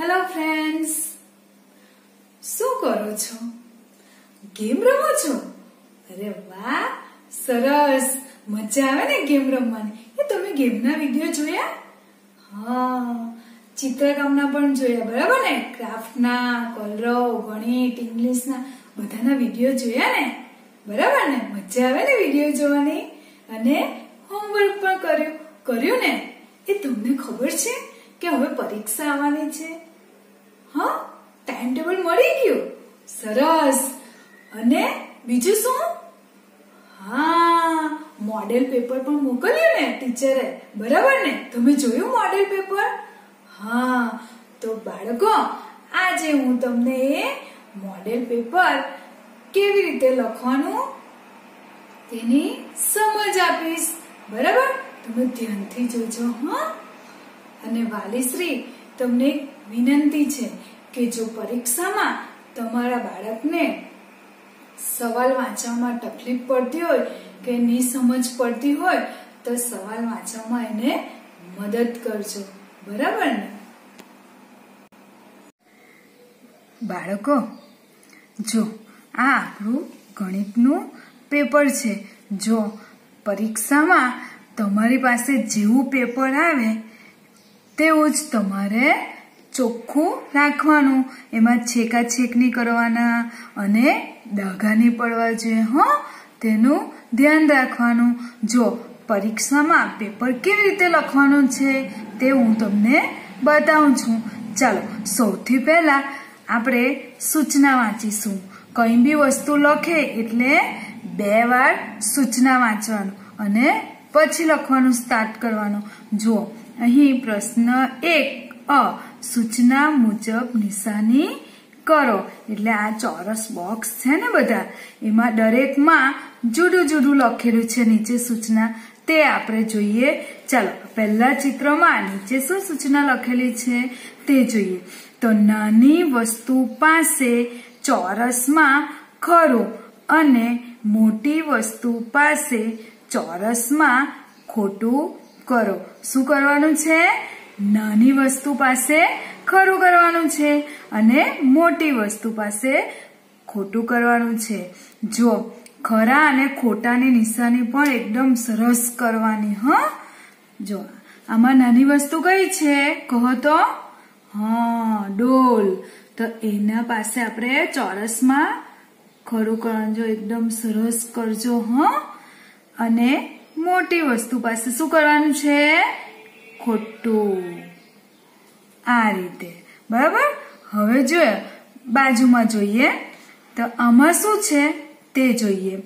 Hello friends શું કરો છો? ગેમ રમો છો? અરે વાહ, સરસ. મજા આવે ને ગેમ રમવાની. એ તમે ગેમના વીડિયો જોયા? હા, ચિત્રકામના પણ જોયા, બરાબર ને? ક્રાફ્ટના કલરવ ગણિત ઇંગ્લિશના બધાના વીડિયો જોયા ને? બરાબર ને? મજા આવે ને વીડિયો જોવાની? અને હોમવર્ક પણ કર્યું કર્યું ને? એ તમને ખબર છે કે હવે પરીક્ષા આવવાની છે? હા? ટાઈમ ટેબલ મળી ગયું? સરસ. અને બીજું શું? હા મોડેલ પેપર પણ મોકલ્યું ને ટીચરે. બરાબર ને? તમે જોયું મોડેલ પેપર હા. તો બાળકો, આજે હું તમને એ મોડેલ પેપર કેવી રીતે લખવાનું તેની સમજ આપીશ. બરાબર? તમે ધ્યાનથી જોજો, હા? અને વાલીશ્રી તમને વિનંતી છે કે જો પરીક્ષામાં તમારા બાળકને સવાલ વાંચવામાં તકલીફ પડતી હોય કે ની સમજ પડતી હોય, તો સવાલ વાંચવામાં એને મદદ કરજો. બરાબર ને? બાળકો, જો આ આપણું ગણિતનું પેપર છે, જો પરીક્ષામાં તમારી પાસે જેવું પેપર આવે, તેવું જ તમારે ચોખ્ખું રાખવાનું. એમાં છેકાછેક નહીં કરવાના અને ડાઘા નહીં પડવા જોઈએ હો, તેનું ધ્યાન રાખવાનું. જો પરીક્ષામાં પેપર કેવી રીતે લખવાનું છે તે હું તમને બતાવું છું. ચાલો, સૌથી પહેલા આપણે સૂચના વાંચીશું. કઈ બી વસ્તુ લખે એટલે બે વાર સૂચના વાંચવાનું અને પછી લખવાનું સ્ટાર્ટ કરવાનું. જુઓ, અહીં પ્રશ્ન એક, અ સૂચના મુજબ નિશાની કરો. એટલે આ ચોરસ બોક્સ છે ને બધા? એમાં દરેકમાં જુદું જુદું લખેલું છે નીચે સૂચના. તે આપણે જોઈએ. ચાલો, પહેલા ચિત્રમાં નીચે શું સૂચના લખેલી છે તે જોઈએ. તો નાની વસ્તુ પાસે ચોરસમાં ખરું અને મોટી વસ્તુ પાસે ચોરસમાં ખોટું કરો. શું કરવાનું છે? નાની વસ્તુ પાસે ખરું કરવાનું છે અને મોટી વસ્તુ પાસે ખોટું કરવાનું છે. જો ખરા અને ખોટાની નિશાની પણ એકદમ સરસ કરવાની, હ? જો, આમાં નાની વસ્તુ કઈ છે? કહો તો. હા, ડોલ. તો એના પાસે આપણે ચોરસમાં ખરું કરવાનું જો એકદમ સરસ કરજો, હ? અને મોટી વસ્તુ પાસે શું કરવાનું છે? ખોટું. આ રીતે. બરાબર? હવે જોઈએ બાજુમાં જોઈએ. તો આમાં શું છે? તે જોઈએ.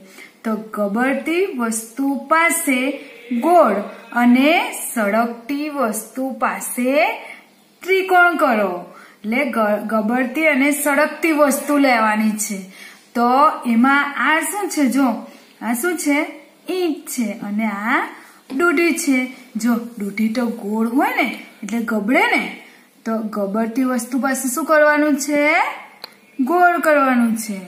તો ગબડતી વસ્તુ પાસે ગોળ અને સળગતી વસ્તુ પાસે ત્રિકોણ કરો. એટલે ગબડતી અને સળગતી વસ્તુ લેવાની છે. તો એમાં આ શું છે? જો, આ શું છે? ઈંટ છે. અને આ દૂધી છે. જો દૂધી તો ગોળ હોય ને, એટલે ગબડે ને, તો ગબડતી વસ્તુ પાસે શું કરવાનું છે? ગોળ કરવાનું છે.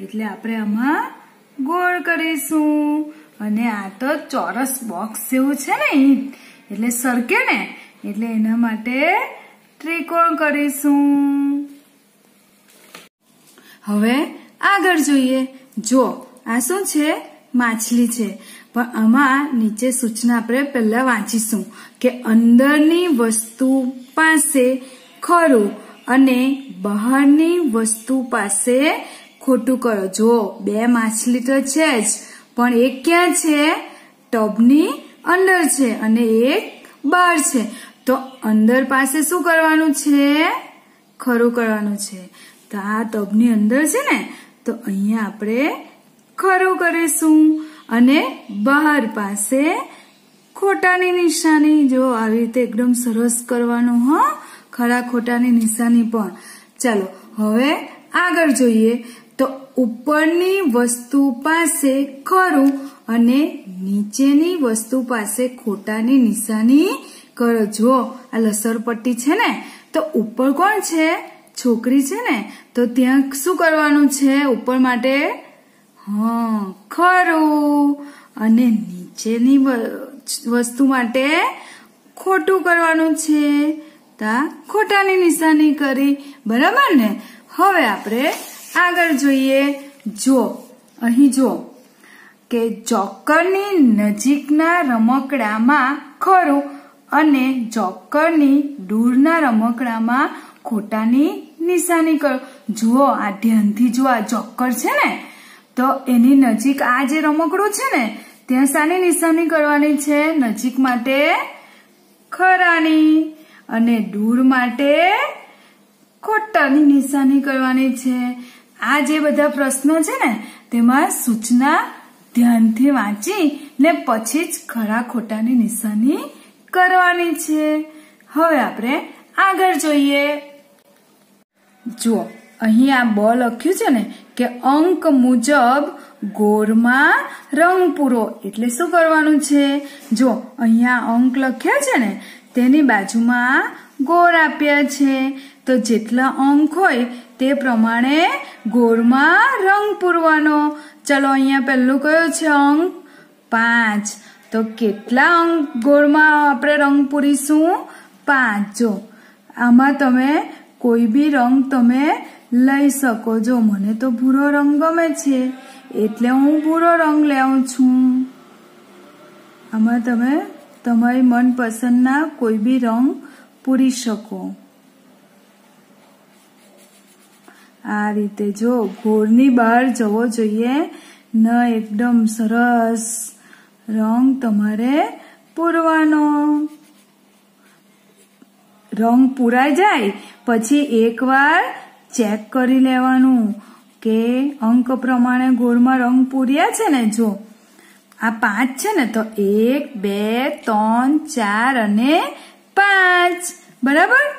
એટલે આપણે આમાં ગોળ કરીશું. અને આ તો ચોરસ બોક્સ જેવું છે ને ઈંટ. એટલે સરકે ને, એટલે એના માટે ત્રિકોણ કરીશું. હવે આગળ જોઈએ. જો આ શું છે? માછલી છે. પણ આમાં નીચે સૂચના આપણે પહેલા વાંચીશું કે અંદરની વસ્તુ પાસે ખરું અને બહારની વસ્તુ પાસે ખોટું કરો. જો બે માછલી તો છે જ, પણ એક ક્યાં છે? ટબની અંદર છે અને એક બહાર છે. તો અંદર પાસે શું કરવાનું છે? ખરું કરવાનું છે. તો આ ટબની અંદર છે ને, તો અહીંયા આપણે ખરું કરીશું. અને બહાર પાસે ખોટાની નિશાની. જો આવી રીતે એકદમ સરસ કરવાનું, હ? ખરા ખોટાની નિશાની પણ. ચાલો, હવે આગળ જોઈએ. તો ઉપરની વસ્તુ પાસે ખરું અને નીચેની વસ્તુ પાસે ખોટાની નિશાની કરો. જો આ લસરપટ્ટી છે ને? તો ઉપર કોણ છે? છોકરી છે ને? તો ત્યાં શું કરવાનું છે? ઉપર માટે હા, ખરું. અને નીચેની વસ્તુ માટે ખોટું કરવાનું છે. તા ખોટાની નિશાની કરી. બરાબર ને? હવે આપણે આગળ જોઈએ. જો, અહીં જો. કે જોકરની નજીકના રમકડામાં ખરું અને જોકરની દૂરના રમકડામાં ખોટાની નિશાની કરો. જુઓ, આ ધ્યાનથી જો આ જોકર છે ને? તો એની નજીક આ જે રમકડું છે ને, ત્યાં શાની નિશાની કરવાની છે. નજીક માટે ખરાની અને દૂર માટે ખોટાની નિશાની કરવાની છે. આ જે બધા પ્રશ્નો છે ને, તેમાં સૂચના ધ્યાનથી વાંચી ને પછી જ ખરા ખોટાની નિશાની કરવાની છે. હવે આપણે આગળ જોઈએ. જુઓ અહીં આ બ લખ્યું છે ને કે અંક મુજબ ગોરમાં રંગ પૂરો. એટલે શું કરવાનું છે? જો અહીંયા અંક લખ્યા છે ને, તેની બાજુમાં ગોર આપ્યા છે. તો જેટલા અંક હોય તે પ્રમાણે ગોરમાં રંગ પૂરવાનો. ચલો અહીંયા પહેલું કયો છે અંક? પાંચ. તો કેટલા અંક ગોળમાં આપણે રંગ પૂરીશું? પાંચ. જો આમાં તમે કોઈ બી રંગ તમે લઈ શકો. જો મને તો ભૂરો રંગ ગમે છે, એટલે હું ભૂરો રંગ લેવું છું. આમાં તમે તમારી મનપસંદના કોઈ બી રંગ પૂરી શકો. આ રીતે જો ઘોરની બહાર જવો જોઈએ, ન એકદમ સરસ રંગ તમારે પૂરવાનો. રંગ પૂરાઈ જાય, પછી એકવાર ચેક કરી લેવાનું કે અંક પ્રમાણે ગોળમાં રંગ પૂર્યા છે ને જો. આ પાંચ છે ને તો એક, બે, ત્રણ, ચાર અને પાંચ. બરાબર?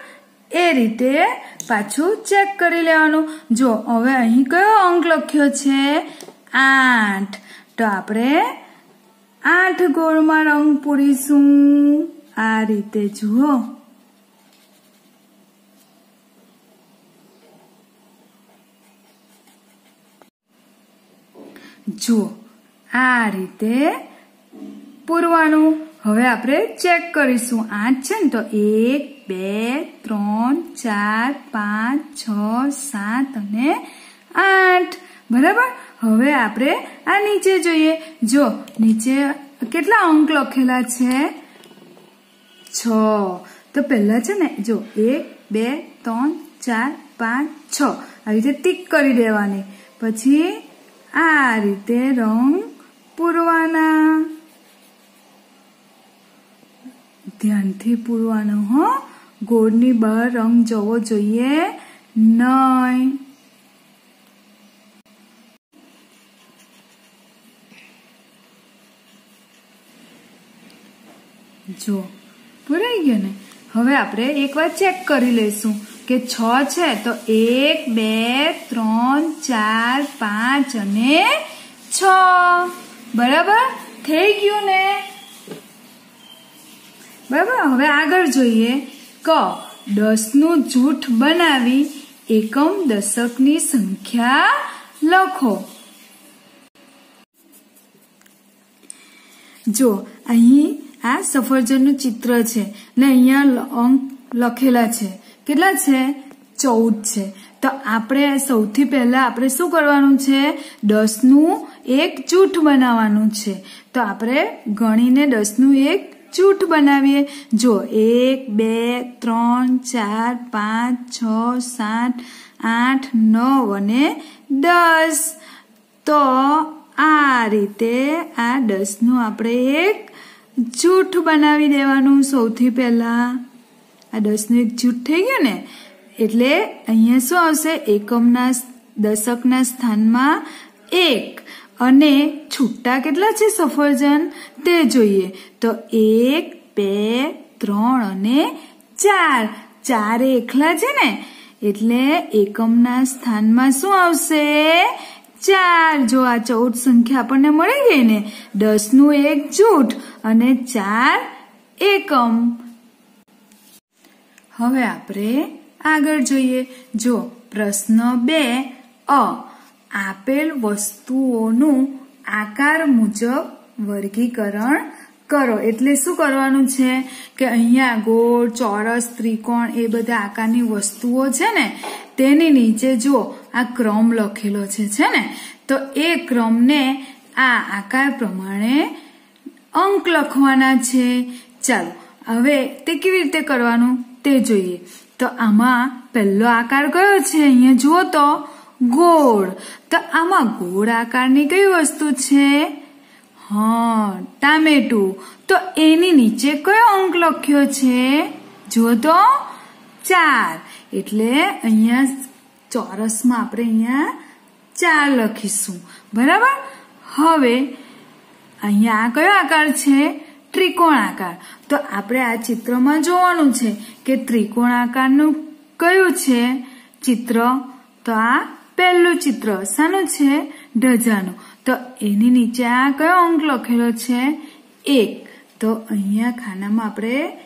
એ રીતે પાછું ચેક કરી લેવાનું. જો, હવે અહીં કયો અંક લખ્યો છે? આઠ. તો આપણે આઠ ગોળમાં રંગ પૂરીશું. આ રીતે જુઓ. જુઓ આ રીતે પૂરવાનું. હવે આપણે ચેક કરીશું. આઠ છે ને? તો એક, બે, ત્રણ, ચાર, પાંચ, છ, સાત અને આઠ. બરાબર? હવે આપણે આ નીચે જોઈએ. જો, નીચે કેટલા અંક લખેલા છે? છ. તો પહેલા છે ને, જો, એક, બે, ત્રણ, ચાર, પાંચ, છ. આવી રીતે ટીક કરી દેવાની. પછી આ રીતે રંગ પૂરવાના. ધ્યાનથી પૂરવાનો, હો. ગોળની બહાર રંગ જવો જોઈએ નહીં. જો પૂરાઈ ગયો ને? હવે આપણે એકવાર ચેક કરી લઈશું. કે છ છે, તો એક, બે, ત્રણ, ચાર, પાંચ અને છ. બરાબર? થઈ ગયું ને? બરાબર? હવે આગળ જોઈએ. ક. દસનું જૂઠ બનાવી એકમ દશકની સંખ્યા લખો. જો, અહીં આ સફરજનનું ચિત્ર છે ને અહીંયા અંક લખેલા છે. કેટલા છે? ચૌદ છે. તો આપણે સૌથી પહેલા આપણે શું કરવાનું છે? દસનું એક જૂઠ બનાવવાનું છે. તો આપણે ગણીને દસનું એક જૂઠ બનાવીએ. જો એક, બે, ત્રણ, ચાર, પાંચ, છ, સાત, આઠ, નવ અને દસ. તો આ રીતે આ દસનું આપણે એક જૂઠ બનાવી દેવાનું સૌથી પહેલા. આ દસનું એક જૂઠ થઈ ગયું ને, એટલે અહીંયા શું આવશે? એકમના દશકના સ્થાનમાં એક. અને છૂટા કેટલા છે સફરજન? તે જોઈએ. તો એક, બે, ત્રણ અને ચાર. ચાર એકલા છે ને, એટલે એકમના સ્થાનમાં શું આવશે? ચાર. જો આ ચૌદ સંખ્યા આપણને મળી ગઈ ને દસનું એક જૂઠ અને ચાર એકમ. હવે આપણે આગળ જોઈએ. જો પ્રશ્ન બે, અ, આપેલ વસ્તુઓનું આકાર મુજબ વર્ગીકરણ કરો. એટલે શું કરવાનું છે? કે અહીંયા ગોળ, ચોરસ, ત્રિકોણ એ બધા આકારની વસ્તુઓ છે ને, તેની નીચે જો આ ક્રમ લખેલો છે છે ને? તો એ ક્રમને આ આકાર પ્રમાણે અંક લખવાના છે. ચાલો, હવે તે કેવી રીતે કરવાનું? તે જોઈએ. તો આમાં પહેલો આકાર કયો છે? અહીંયા જુઓ તો, ગોળ. તો આમાં ગોળ આકારની કઈ વસ્તુ છે? હા, ટામેટું. તો એની નીચે કયો અંક લખ્યો છે? જુઓ તો, ચાર. એટલે અહીંયા ચોરસમાં આપણે અહીંયા ચાર લખીશું. બરાબર? હવે અહીંયા આ કયો આકાર છે? ત્રિકોણ આકાર. તો આપણે આ ચિત્રમાં જોવાનું છે કે ત્રિકોણ આકારનું કયું છે ચિત્ર? તો આ પહેલું ચિત્ર. શાનું છે? ઢજાનું તો એની નીચે આ કયો અંક લખેલો છે? એક. તો અહીંયા ખાનામાં આપણે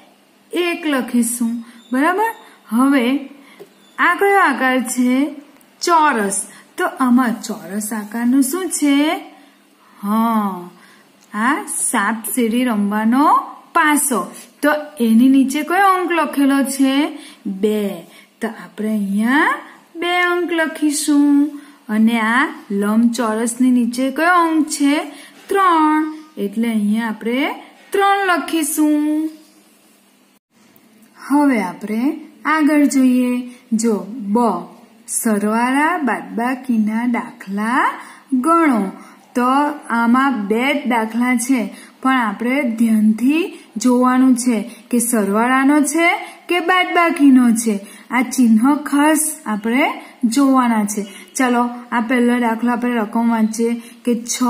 એક લખીશું. બરાબર? હવે આ કયો આકાર છે? ચોરસ. તો આમાં ચોરસ આકારનું શું છે? હા. આ સાપ સીડી રમવાનો પાસો. તો એની નીચે કયો અંક લખેલો છે? બે. તો આપણે અહીંયા બે અંક લખીશું. અને આ લંબચોરસની નીચે કયો અંક છે? ત્રણ. એટલે અહીંયા આપણે ત્રણ લખીશું. હવે આપણે આગળ જોઈએ. જો, બ. સરવાળા બાદબાકીના દાખલા ગણો. તો આમાં બે જ દાખલા છે. પણ આપણે ધ્યાનથી જોવાનું છે કે સરવાળાનો છે કે બાદબાકીનો છે. આ ચિહ્ન ખાસ આપણે જોવાના છે. ચાલો, આ પહેલો દાખલો આપણે રકમ વાંચીએ કે છ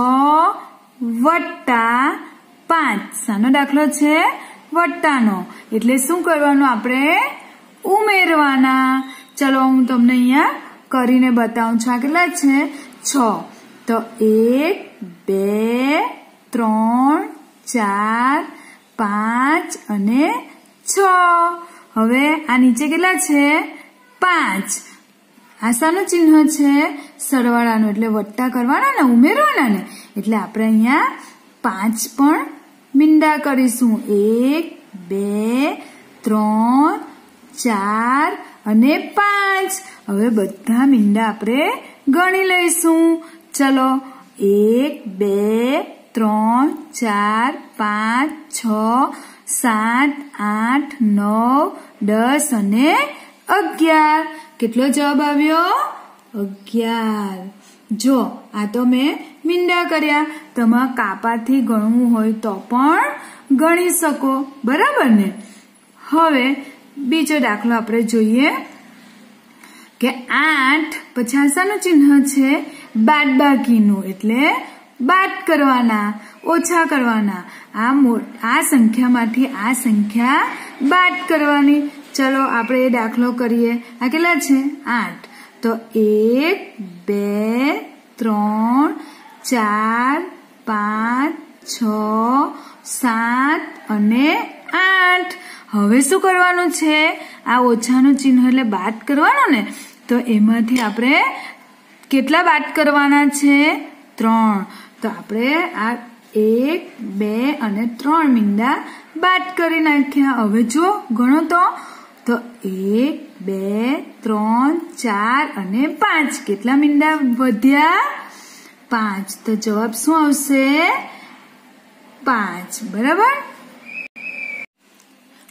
વટ્ટા પાંચ. સાનો દાખલો છે? વટ્ટાનો એટલે શું કરવાનું આપણે? ઉમેરવાના. ચલો, હું તમને અહીંયા કરીને બતાવું છું આ કેટલા છે? છ. તો એક, બે, ત્રણ, ચાર, પાંચ અને છ. હવે આ નીચે કેટલા છે? પાંચ. આ શાનું ચિહ્ન છે? સરવાળાનું, એટલે વટ્ટા કરવાના ને ઉમેરવાના ને એટલે આપણે અહીંયા પાંચ પણ મીંડા કરીશું. એક, બે, ત્રણ, ચાર અને પાંચ. હવે બધા મીંડા આપણે ગણી લઈશું. ચલો એક, બે, ત્રણ, ચાર, પાંચ, છ, સાત, આઠ, નવ, દસ અને અગિયાર. કેટલો જવાબ આવ્યો? અગિયાર. જો, આ તો મેં મીંડા કર્યા. તમારે કાપાથી ગણવું હોય તો પણ ગણી શકો. બરાબર ને? હવે બીજો દાખલો આપણે જોઈએ કે આઠ પછી આશાનું ચિહ્ન છે. બાદબાકીનું, એટલે બાદ કરવાના, ઓછા કરવાના. આ આ સંખ્યામાંથી આ સંખ્યા બાદ કરવાની. ચલો, આપણે એ દાખલો કરીએ. આ કેટલા છે? આઠ. તો એક, બે, ત્રણ, ચાર, પાંચ, છ, સાત અને આઠ. હવે શું કરવાનું છે? આ ઓછાનું ચિહ્ન એટલે બાદ કરવાનું ને. તો એમાંથી આપણે કેટલા બાદ કરવાના છે? ત્રણ. તો આપણે આ એક, બે અને ત્રણ મીંડા બાદ કરી નાખ્યા. હવે જો ગણો તો. તો એક, બે, ત્રણ, ચાર અને પાંચ. કેટલા મીંડા વધ્યા? પાંચ. તો જવાબ શું આવશે? પાંચ. બરાબર?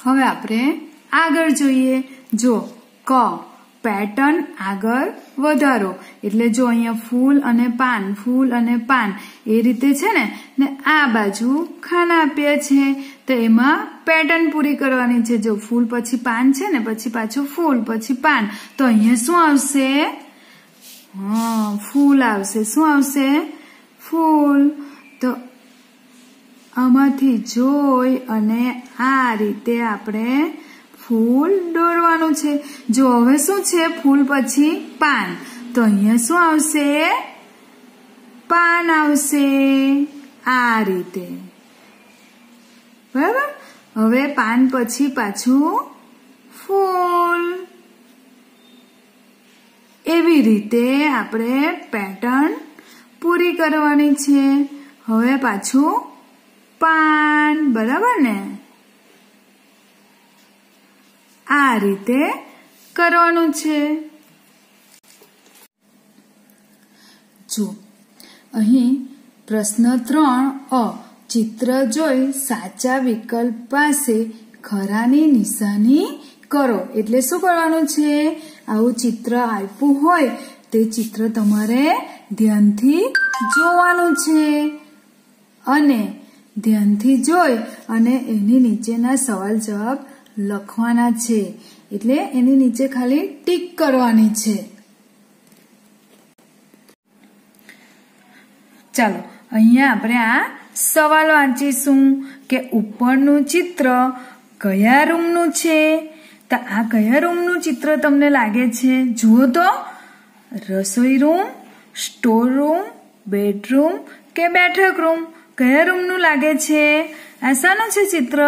હવે આપણે આગળ જોઈએ. જો ક પેટર્ન આગળ વધારો. એટલે જો અહીંયા ફૂલ અને પાન, ફૂલ અને પાન એ રીતે છે ને ને આ બાજુ ખાના આપ્યા છે તો એમાં પેટર્ન પૂરી કરવાની છે. જો ફૂલ પછી પાન છે ને, પછી પાછું ફૂલ, પછી પાન. તો અહીંયા શું આવશે? હા, ફૂલ આવશે. શું આવશે? ફૂલ. તો આમાંથી જોઈ અને આ રીતે આપણે ફૂલ દોરવાનું છે. જો હવે શું છે? ફૂલ પછી પાન. તો અહીંયા શું આવશે? પાન આવશે. આ રીતે. બરાબર? હવે પાન પછી પાછું ફૂલ. એવી રીતે આપણે પેટર્ન પૂરી કરવાની છે. હવે પાછું પાન. બરાબર ને? આ રીતે કરવાનું છે. જો અહીં પ્રશ્ન ત્રણ અ, ચિત્ર જોઈ સાચા વિકલ્પ પાસે ખરાની નિશાની કરો. એટલે શું કરવાનું છે? આવું ચિત્ર આપ્યું હોય તે ચિત્ર તમારે ધ્યાનથી જોવાનું છે. અને ધ્યાનથી જોઈ અને એની નીચેના સવાલ જવાબ લખવાના છે. એટલે એની નીચે ખાલી ટીક કરવાની છે. ચાલો, અહીંયા આપણે આ સવાલ વાંચીશું કે ઉપરનું ચિત્ર કયા રૂમનું છે? તો આ કયા રૂમનું ચિત્ર તમને લાગે છે? જુઓ તો, રસોઈ રૂમ, સ્ટોર રૂમ, બેડરૂમ કે બેઠક રૂમ, કયા રૂમનું લાગે છે? આ શાનું છે ચિત્ર?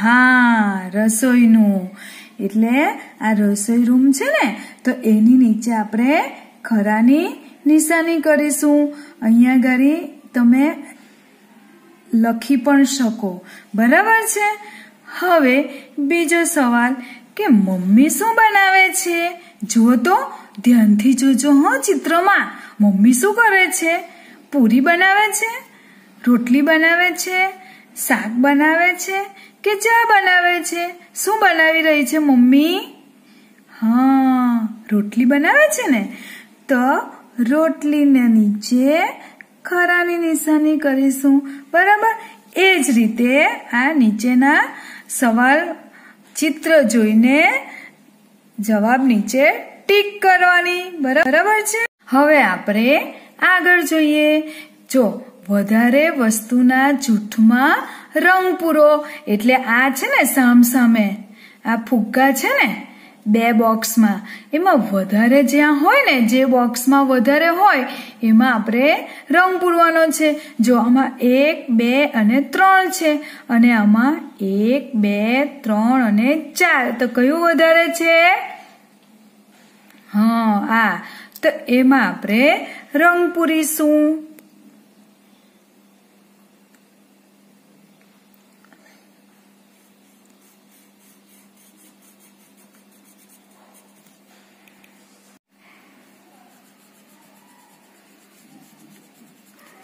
હા, રસોઈનું. એટલે આ રસોઈ રૂમ છે ને, તો એની નીચે આપણે ખરાની નિશાની કરીશું. અહીંયા ઘડી તમે લખી પણ શકો. બરાબર છે? હવે બીજો સવાલ કે મમ્મી શું બનાવે છે? જુઓ તો, ધ્યાનથી જોજો હો ચિત્રમાં. મમ્મી શું કરે છે? પૂરી બનાવે છે? રોટલી બનાવે છે? શાક બનાવે છે? કે ચા બનાવે છે? શું બનાવી રહી છે મમ્મી? હા, રોટલી બનાવે છે ને? તો રોટલીને નીચે ખરાની નિશાની કરીશું. બરાબર? એ જ રીતે આ નીચેના સવાલ ચિત્ર જોઈને જવાબ નીચે ટીક કરવાની. બરાબર છે? હવે આપણે આગળ જોઈએ. જો, વધારે વસ્તુના જૂઠમાં રંગ પૂરો. એટલે આ છે ને સામસામે. આ ફુગ્ગા છે ને બે બોક્સમાં. એમાં વધારે જ્યાં હોય ને, જે બોક્સમાં વધારે હોય, એમાં આપણે રંગ પૂરવાનો છે. જો આમાં એક, બે અને ત્રણ છે, અને આમાં એક, બે, ત્રણ અને ચાર. તો કયું વધારે છે? હા, આ. તો એમાં આપણે રંગ પૂરીશું.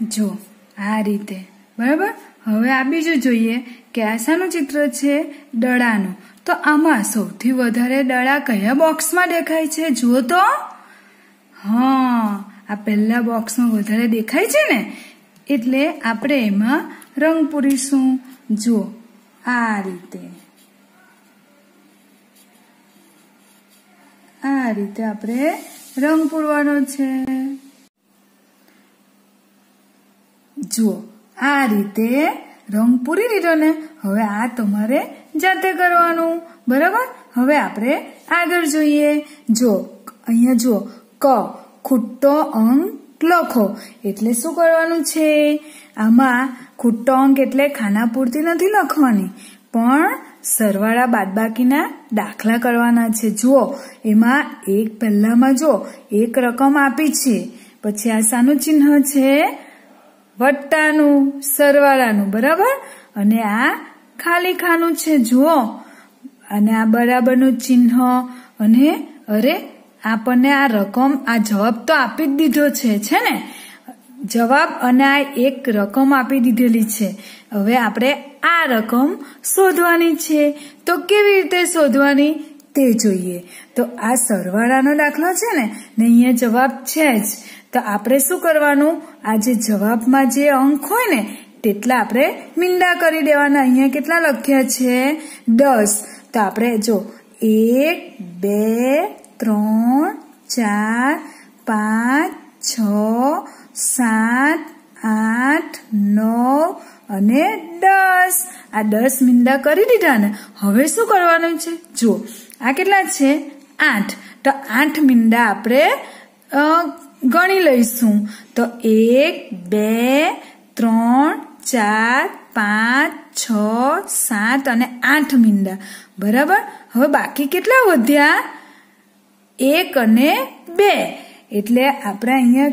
જો, આ રીતે. બરાબર? હવે આ બીજું જોઈએ કે આ શાનું ચિત્ર છે દડાનું. તો આમાં સૌથી વધારે દડા કયા બોક્સમાં દેખાય છે? જુઓ તો. હા, આ પહેલા બોક્સમાં વધારે દેખાય છે ને? એટલે આપણે એમાં રંગ પૂરીશું. જુઓ, આ રીતે. આ રીતે આપણે રંગ પૂરવાનો છે. જુઓ, આ રીતે રંગ પૂરી દીધો ને હવે આ તમારે જાતે કરવાનું, બરાબર? હવે આપણે આગળ જોઈએ. જો, અહીંયા જુઓ, ક, ખૂટતો અંક લખો. એટલે શું કરવાનું છે? આમાં ખૂટતો અંક એટલે ખાના પૂરતી નથી લખવાની, પણ સરવાળા બાદબાકીના દાખલા કરવાના છે. જુઓ, એમાં એક પહેલામાં જો એક રકમ આપી છે, પછી આ શાનું ચિહ્ન છે વટ્ટાનું, સરવાળાનું, બરાબર? અને આ ખાલી ખાનું છે, જુઓ. અને આ બરાબરનું ચિહ્ન અને અરે, આપણને આ રકમ, આ જવાબ તો આપી જ દીધો છે છે ને? જવાબ અને આ એક રકમ આપી દીધેલી છે. હવે આપણે આ રકમ શોધવાની છે. તો કેવી રીતે શોધવાની? તે જોઈએ. તો આ સરવાળાનો દાખલો છે ને? ને અહીંયા જવાબ છે જ. તો આપણે શું કરવાનું? આ જે જવાબમાં જે અંક હોય ને, તેટલા આપણે મીંડા કરી દેવાના. અહીંયા કેટલા લખ્યા છે? દસ. તો આપણે જો, એક, બે, ત્રણ, ચાર, પાંચ, છ, સાત, આઠ, નવ અને દસ. આ દસ મીંડા કરી દીધા ને, હવે શું કરવાનું છે? જુઓ આ કેટલા છે? આઠ. તો આઠ મીંડા આપણે ગણી લઈશું. તો એક, બે, ત્રણ, ચાર, પાંચ, છ, સાત અને આઠ મીંડા. બરાબર? હવે બાકી કેટલા વધ્યા? એક અને બે. એટલે આપણે અહીંયા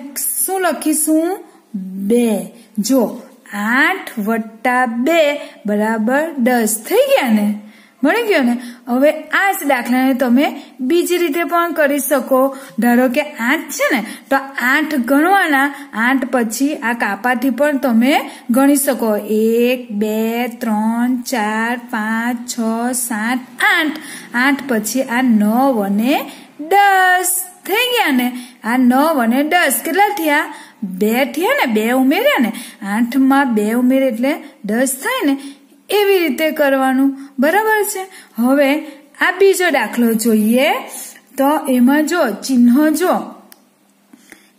શું લખીશું? બે. જો, આઠ વત્તા બે બરાબર દસ. થઈ ગયા ને? મળી ગયો ને? હવે આ જ દાખલાને તમે બીજી રીતે પણ કરી શકો. ધારો કે આઠ છે ને, તો આઠ ગણવાના, આઠ પછી આ કાપાથી પણ તમે ગણી શકો. એક, બે, ત્રણ, ચાર, પાંચ, છ, સાત, આઠ. આઠ પછી આ નવ અને દસ. થઈ ગયા ને? આ નવ અને દસ કેટલા થયા? બે થયા ને? બે ઉમેર્યા ને? આઠમાં બે ઉમેરે એટલે દસ થાય ને? એવી રીતે કરવાનું. બરાબર છે? હવે આ બીજો દાખલો જોઈએ. તો એમાં જો ચિહ્ન જો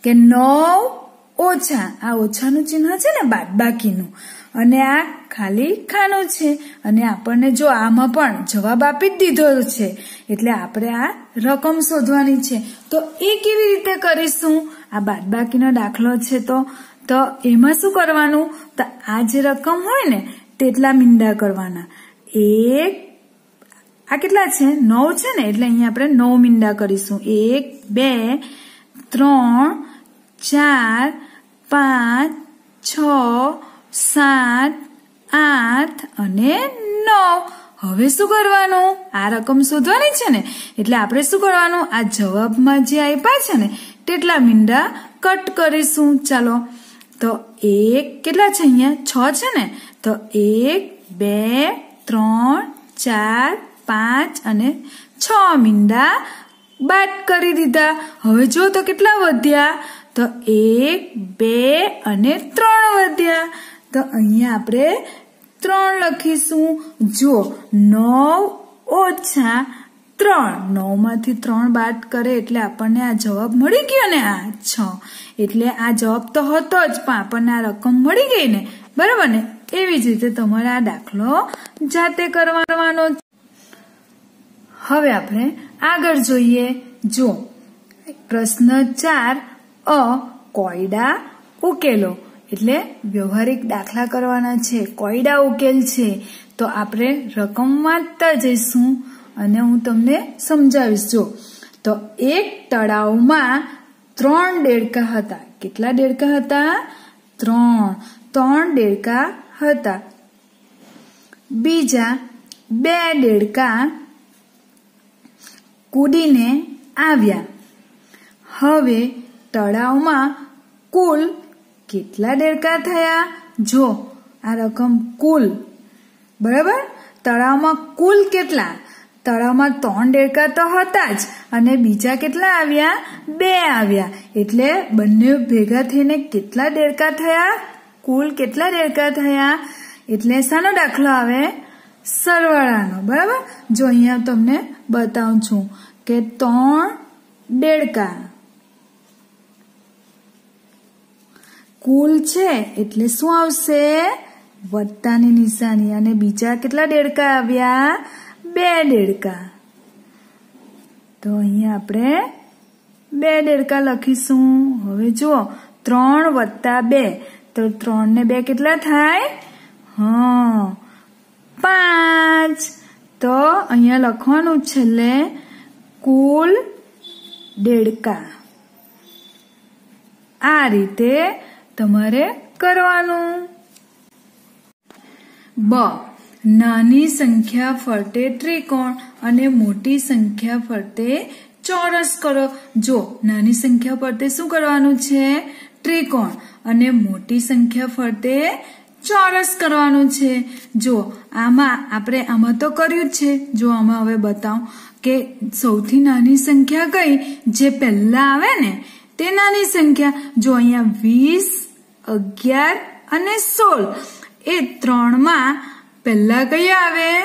કે નવ ઓછા, આ ઓછાનું ચિહ્ન છે ને બાદબાકીનું અને આ ખાલી ખાનું છે. અને આપણને જો આમાં પણ જવાબ આપી જ દીધો છે, એટલે આપણે આ રકમ શોધવાની છે. તો એ કેવી રીતે કરીશું? આ બાદબાકીનો દાખલો છે તો. તો એમાં શું કરવાનું? તો આ જે રકમ હોય ને તેટલા મીંડા કરવાના. એક, આ કેટલા છે? નવ છે ને? એટલે અહીંયા આપણે નવ મીંડા કરીશું. એક, બે, ત્રણ, ચાર, પાંચ, છ, સાત, આઠ અને નવ. હવે શું કરવાનું? આ રકમ શોધવાની છે ને? એટલે આપણે શું કરવાનું? આ જવાબમાં જે આપ્યા છે ને, તેટલા મીંડા કટ કરીશું. ચાલો. તો એક કેટલા છે અહીંયા? છ છે ને? તો એક, બે, ત્રણ, ચાર, પાંચ અને છ મીંડા બાદ કરી દીધા. હવે જો તો કેટલા વધ્યા? તો એક, બે અને ત્રણ વધ્યા. તો અહીંયા આપણે ત્રણ લખીશું. જો નવ ઓછા ત્રણ. નવમાંથી ત્રણ બાદ કરે એટલે આપણને આ જવાબ મળી ગયો ને આ છ. એટલે આ જવાબ તો હતો જ, પણ આપણને આ રકમ મળી ગઈ ને. બરાબર ને? એવી જ રીતે તમારે આ દાખલો જાતે કરવાનો હવે આપણે આગળ જોઈએ. જો પ્રશ્ન ચાર, અ, કોયડા ઉકેલો. એટલે વ્યવહારિક દાખલા કરવાના છે. કોયડા ઉકેલ છે. તો આપણે રકમ વાંચતા જઈશું અને હું તમને સમજાવીશ. જો તો એક તળાવમાં ત્રણ દેડકા હતા. કેટલા દેડકા હતા? ત્રણ. ત્રણ દેડકા હતા. બીજા બે દેડકા કૂદીને આવ્યા. હવે તળાવમાં કુલ કેટલા દેડકા થયા? જો, આ રકમ કુલ. બરાબર? તળાવમાં કુલ કેટલા? તળાવમાં ત્રણ દેડકા તો હતા જ અને બીજા કેટલા આવ્યા? બે આવ્યા. એટલે બંને ભેગા થઈને કેટલા દેડકા થયા? કુલ કેટલા દેડકા થયા? એટલે શાનો દાખલો આવે સરવાળાનો. બરાબર? જો અહીંયા તમને બતાવું છું કે ત્રણ દેડકા કુલ છે એટલે શું આવશે? વત્તાની નિશાની. અને બીજા કેટલા દેડકા આવ્યા? બે દેડકા તો અહીંયા આપણે બે દેડકા લખીશું. હવે જુઓ, ત્રણ વત્તા બે. તો ત્રણ ને બે કેટલા થાય? હા. પાંચ. તો અહીંયા લખવાનું છેલ્લે કુલ દેડકા આ રીતે તમારે કરવાનું. બ. નાની સંખ્યા ફરતે ત્રિકોણ અને મોટી સંખ્યા ફરતે ચોરસ કરો. જો નાની સંખ્યા ફરતે શું કરવાનું છે? ત્રિકોણ. અને મોટી સંખ્યા ફરતે ચોરસ કરવાનું છે. જો આમાં આપણે આમાં તો કર્યું જ છે. જો આમાં હવે બતાવું કે સૌથી નાની સંખ્યા કઈ? જે પહેલા આવે ને, તે નાની સંખ્યા. જો અહીંયા વીસ, અગિયાર અને સોળ, એ ત્રણમાં પહેલા કયા આવે?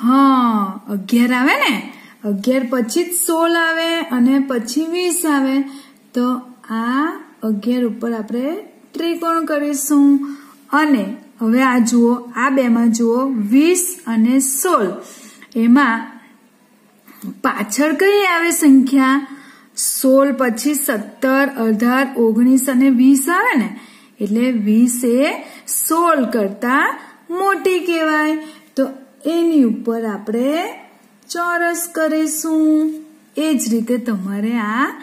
હા, અગિયાર આવે ને? અગિયાર પછી જ સોળ આવે અને પછી વીસ આવે. તો આ અગિયાર ઉપર આપણે ત્રિકોણ કરીશું. અને હવે આ જુઓ, આ બેમાં જુઓ, વીસ અને સોળ. એમાં પાછળ કઈ આવે સંખ્યા? સોળ પછી સત્તર, અઢાર, ઓગણીસ અને વીસ આવે ને? એટલે વીસ એ સોળ કરતા મોટી કહેવાય. તો એની ઉપર આપણે ચોરસ કરીશું. એ જ રીતે તમારે આ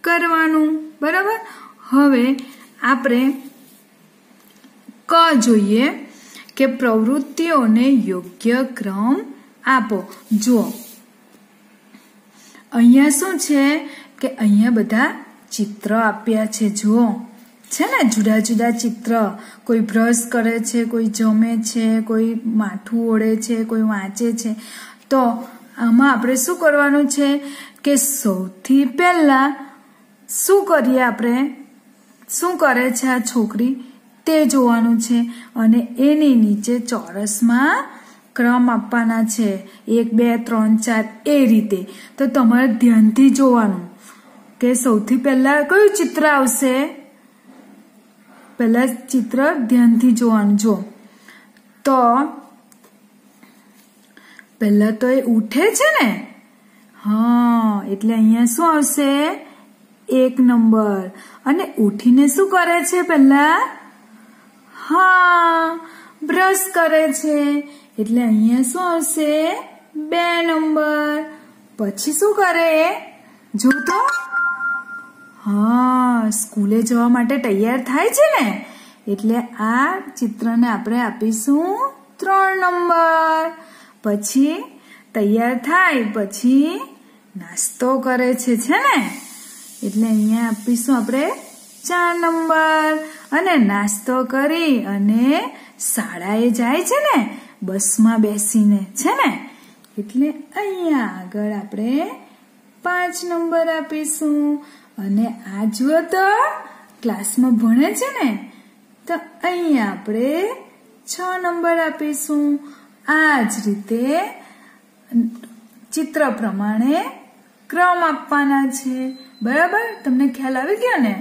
કરવાનું. બરાબર? હવે આપણે ક જોઈએ કે પ્રવૃત્તિઓને યોગ્ય ક્રમ આપો. જુઓ. અહીંયા શું છે કે અહીંયા બધા ચિત્ર આપ્યા છે. જુઓ. છે ને, જુદા જુદા ચિત્ર. કોઈ બ્રશ કરે છે, કોઈ જમે છે, કોઈ માથું ઓળે છે, કોઈ વાંચે છે. તો આમાં આપણે શું કરવાનું છે કે સૌથી પહેલા શું કરીએ આપણે? શું કરે છે આ છોકરી? તે જોવાનું છે અને એની નીચે ચોરસમાં ક્રમ આપવાના છે. એક, બે, ત્રણ, ચાર, એ રીતે. તો તમારે ધ્યાનથી જોવાનું કે સૌથી પહેલા કયું ચિત્ર આવશે? પહેલા ચિત્ર ધ્યાનથી જોવાનું, જો. તો પહેલા તો એ ઉઠે છે ને? હા, એટલે અહીંયા શું આવશે? એક નંબર. અને ઉઠીને શું કરે છે પહેલા હા, બ્રશ કરે છે. એટલે અહીંયા શું આવશે? બે નંબર. પછી શું કરે? જો તો. હા, સ્કૂલે જવા માટે તૈયાર થાય છે ને? એટલે આ ચિત્રને આપણે આપીશું ત્રણ નંબર. પછી તૈયાર થાય, પછી નાસ્તો કરે છે છે ને? એટલે અહીંયા આપીશું આપણે ચાર નંબર. અને નાસ્તો કરી અને શાળાએ જાય છે ને, બસમાં બેસીને, છે ને? એટલે અહીંયા આગળ આપણે પાંચ નંબર આપીશું. અને આ જુઓ તો ક્લાસમાં ભણે છે ને, તો અહીંયા આપણે છ નંબર આપીશું. આ જ રીતે ચિત્ર પ્રમાણે ક્રમ આપવાના છે. બરાબર? તમને ખ્યાલ આવી ગયો ને?